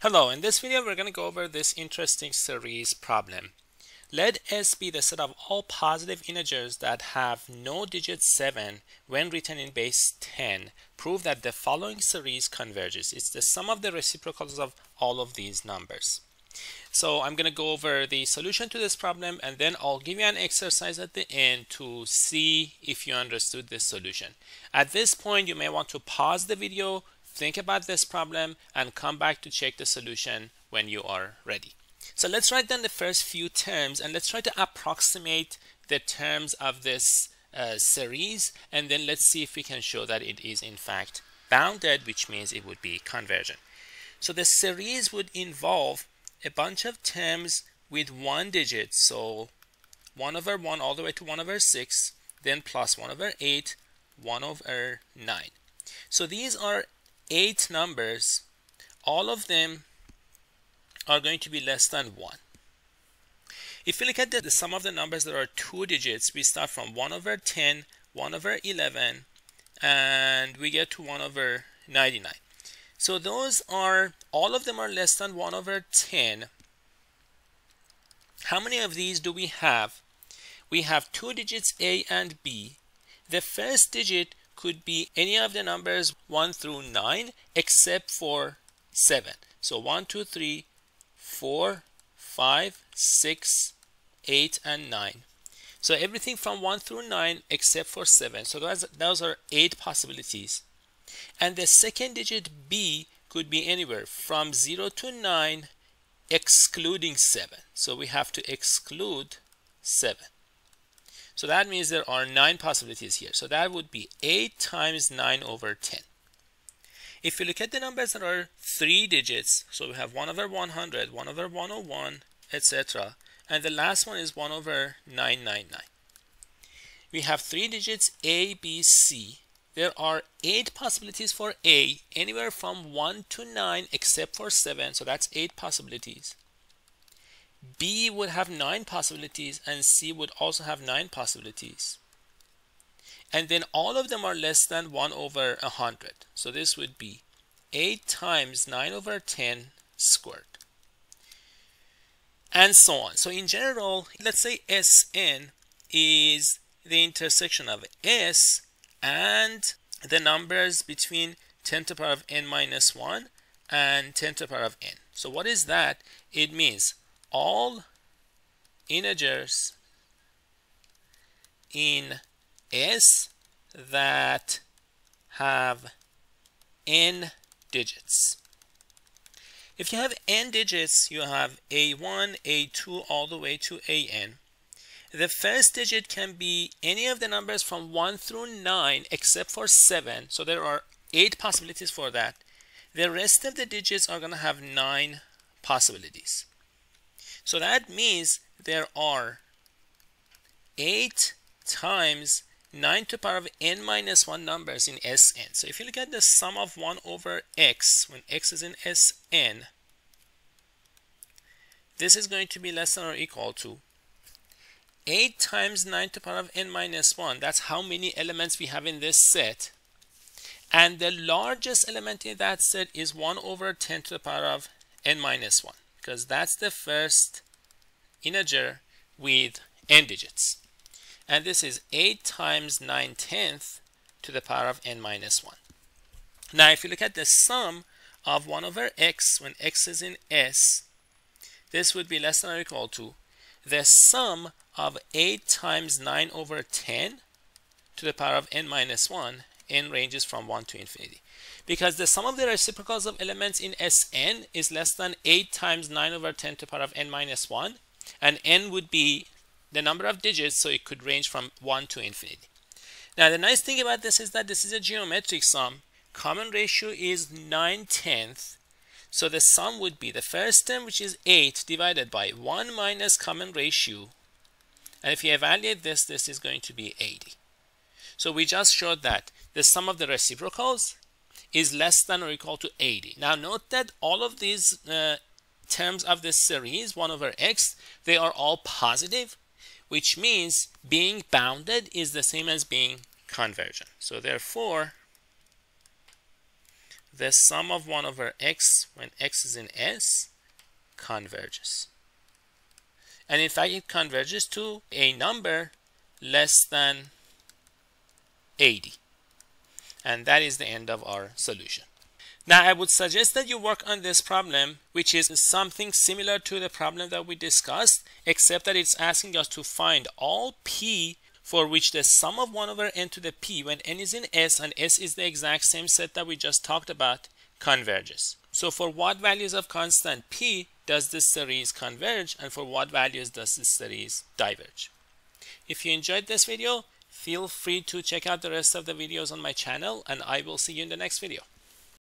Hello, in this video we're going to go over this interesting series problem. Let S be the set of all positive integers that have no digit 7 when written in base 10. Prove that the following series converges. It's the sum of the reciprocals of all of these numbers. So I'm going to go over the solution to this problem and then I'll give you an exercise at the end to see if you understood this solution. At this point you may want to pause the video, think about this problem and come back to check the solution when you are ready. So let's write down the first few terms and let's try to approximate the terms of this uh, series and then let's see if we can show that it is in fact bounded which means it would be convergent. So the series would involve a bunch of terms with one digit so 1 over 1 all the way to 1 over 6 then plus 1 over 8 1 over 9 so these are eight numbers, all of them are going to be less than 1. If you look at the, the, sum of the numbers that are two digits, we start from 1 over 10, 1 over 11, and we get to 1 over 99. So those are, all of them are less than 1 over 10. How many of these do we have? We have two digits A and B. The first digit could be any of the numbers 1 through 9 except for 7. So 1, 2, 3, 4, 5, 6, 8, and 9. So everything from 1 through 9 except for 7. So those, those are 8 possibilities. And the second digit B could be anywhere from 0 to 9 excluding 7. So we have to exclude 7. So that means there are 9 possibilities here. So that would be 8 times 9 over 10. If you look at the numbers that are 3 digits, so we have 1 over 100, 1 over 101, etc. And the last one is 1 over 999. We have 3 digits A, B, C. There are 8 possibilities for A, anywhere from 1 to 9 except for 7, so that's 8 possibilities. B would have nine possibilities and C would also have nine possibilities. And then all of them are less than 1 over 100. So this would be 8 times 9 over 10 squared. And so on. So in general, let's say Sn is the intersection of S and the numbers between 10 to the power of n minus 1 and 10 to the power of n. So what is that? It means all integers in S that have n digits. If you have n digits, you have a1, a2, all the way to an. The first digit can be any of the numbers from 1 through 9 except for 7. So there are 8 possibilities for that. The rest of the digits are going to have 9 possibilities. So that means there are 8 times 9 to the power of n minus 1 numbers in Sn. So if you look at the sum of 1 over x, when x is in Sn, this is going to be less than or equal to 8 times 9 to the power of n minus 1. That's how many elements we have in this set. And the largest element in that set is 1 over 10 to the power of n minus 1 because that's the first integer with n digits. And this is 8 times 9 tenths to the power of n minus 1. Now if you look at the sum of 1 over x when x is in S, this would be less than or equal to the sum of 8 times 9 over 10 to the power of n minus 1, n ranges from 1 to infinity because the sum of the reciprocals of elements in Sn is less than 8 times 9 over 10 to the power of n minus 1 and n would be the number of digits so it could range from 1 to infinity. Now the nice thing about this is that this is a geometric sum. Common ratio is 9 tenths. So the sum would be the first term which is 8 divided by 1 minus common ratio. And if you evaluate this, this is going to be 80. So we just showed that the sum of the reciprocals is less than or equal to 80. Now note that all of these uh, terms of this series 1 over x, they are all positive, which means being bounded is the same as being convergent. So therefore, the sum of 1 over x when x is in S converges. And in fact, it converges to a number less than 80. And that is the end of our solution. Now, I would suggest that you work on this problem, which is something similar to the problem that we discussed, except that it's asking us to find all p for which the sum of 1 over n to the p when n is in S and S is the exact same set that we just talked about converges. So for what values of constant p does this series converge and for what values does this series diverge? If you enjoyed this video, feel free to check out the rest of the videos on my channel and I will see you in the next video.